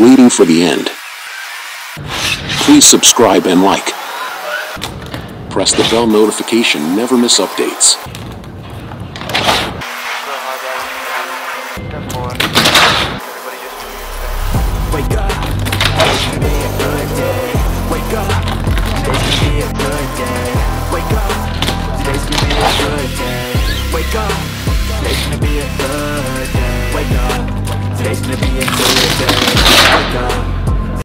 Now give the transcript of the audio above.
waiting for the end. Please subscribe and like. Press the bell notification, never miss updates. Wake up, today's gonna be a good day. Wake up, today's gonna be a good day. Wake up, today's gonna be a good day. Wake up, today's gonna be a good day. Wake up, today's gonna be a good day.